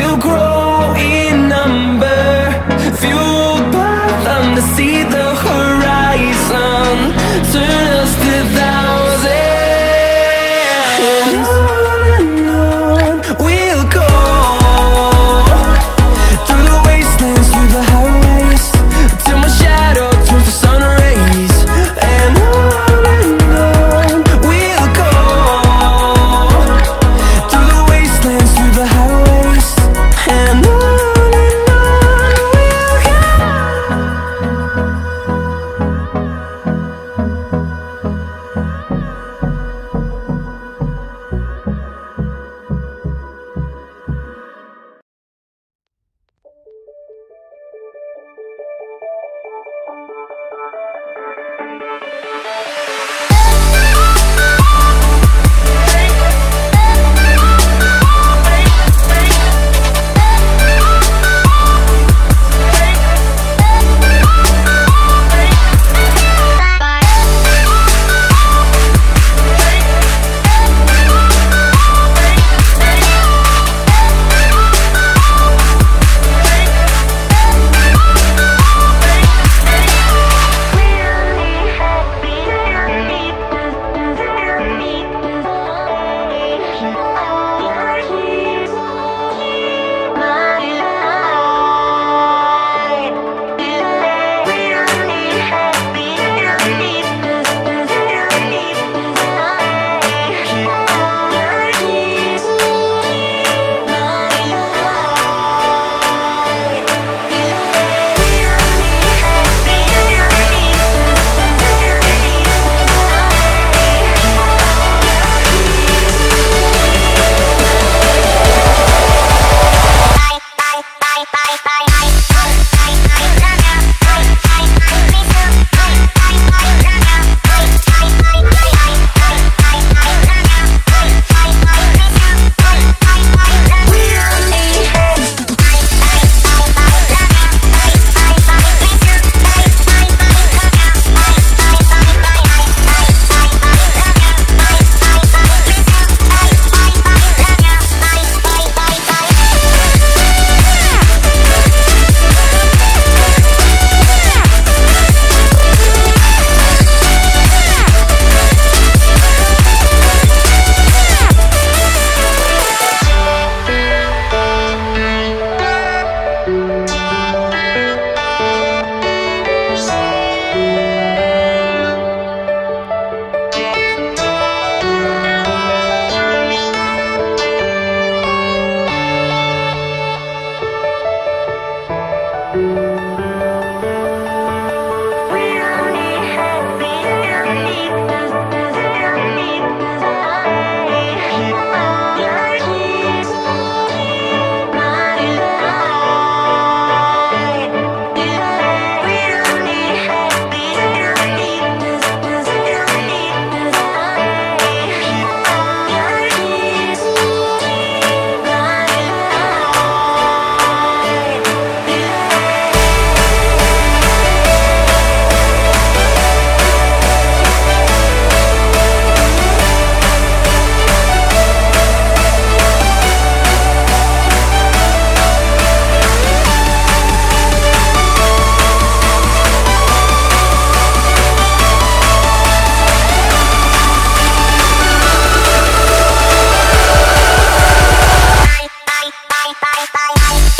will grow in number. Few bye, bye, bye.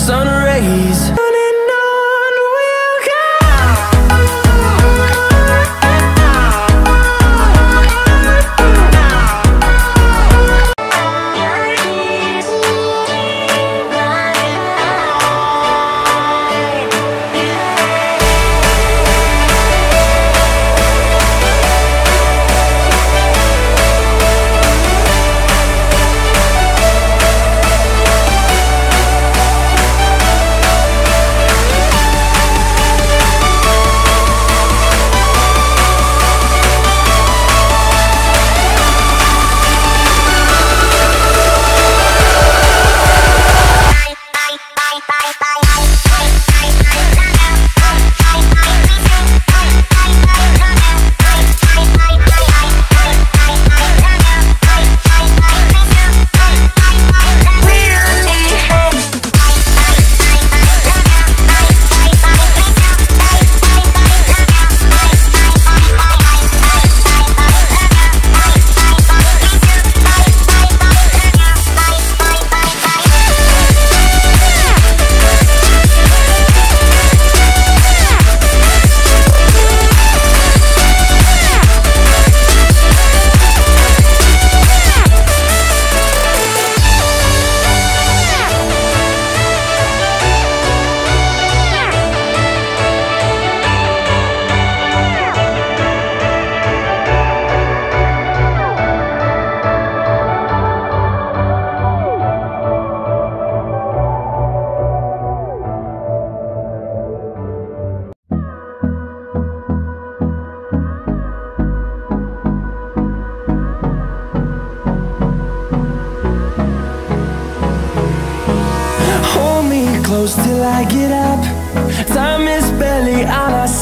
sun